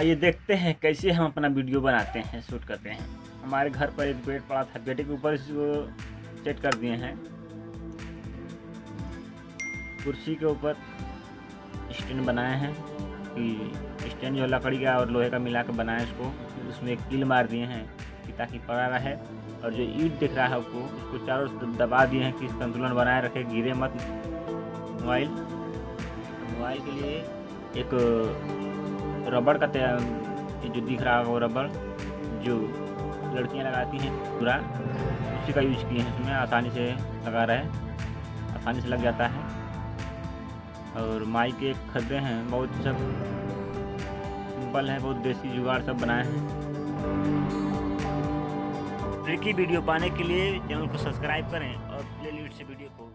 आइए देखते हैं कैसे हम अपना वीडियो बनाते हैं, शूट करते हैं। हमारे घर पर एक बेड पड़ा था, बेड के ऊपर इसको सेट कर दिए हैं। कुर्सी के ऊपर स्टैंड बनाए हैं, कि स्टैंड जो लकड़ी का और लोहे का मिला कर बनाए इसको उसमें एक कील मार दिए हैं, कि ताकि पड़ा रहे, और जो ईट दिख रहा है आपको उसको चारों दबा दिए हैं कि संतुलन बनाए रखे, गिरे मत। मोबाइल मोबाइल के लिए एक रबड़ का जो दिख रहा है वो रबड़, जो लड़कियाँ लगाती हैं पूरा, उसी का यूज़ किए हैं इसमें, आसानी से लगा रहे आसानी से लग जाता है। और माई के खरीदे हैं, बहुत सब सिंपल है, बहुत देसी जुगाड़ सब बनाए हैं। ट्रिकी वीडियो पाने के लिए चैनल को सब्सक्राइब करें और प्ले लिस्ट से वीडियो को